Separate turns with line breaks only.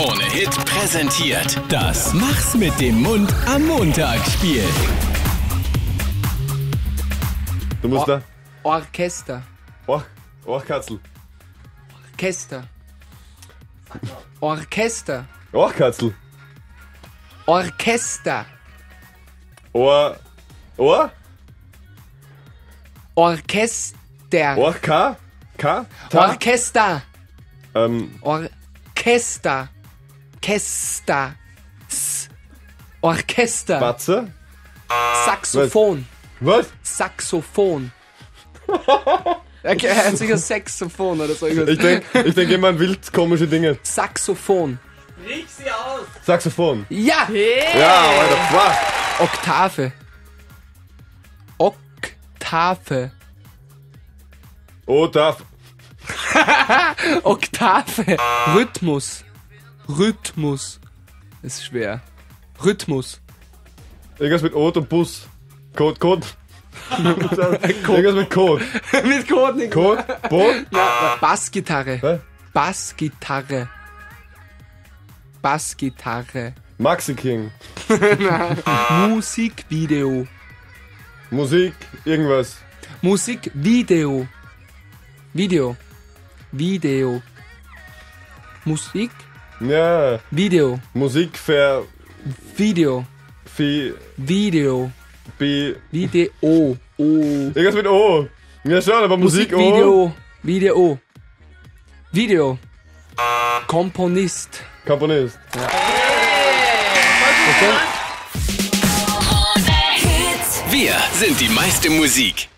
Krone Hit präsentiert das Mach's mit dem Mund am Montag-Spiel.
Du musst da.
Orchester.
Oh, Ohrkatzel.
Orchester. Orchester.
Ohrkatzel.
Orchester.
Ohr. Ohr?
Orchester.
Ohrka? K? Ta?
Orchester.
Ähm,
Orchester. S. Orchester.
Batze?
Saxophon.
Was?
Saxophon. Okay, er hat sicher Saxophon oder so
Ich
irgendwas.
denk, ich denk immer an wild komische Dinge.
Saxophon.
Saxophon.
Ja!
Ja, Alter, fuck.
Oktave. Oktave.
Oh, darf.
Oktave. Rhythmus. Rhythmus. Ist schwer. Rhythmus.
Irgendwas mit Ot und Bus. Code, Code. Irgendwas mit Code.
Mit Code nicht.
Code, Boot.
Ja, Bassgitarre.
Hä?
Bassgitarre. Bassgitarre.
Maxi King.
Musikvideo.
Musik, irgendwas.
Musikvideo. Video. Video. Musik.
Ja,
Video.
Musik für
Video.
Fi,
Video.
Bi.
Video. O.
Irgendwas mit O. Ja, schon, aber Musik O.
Musikvideo. Video. Video. Komponist.
Komponist.
Wir sind die meiste Musik.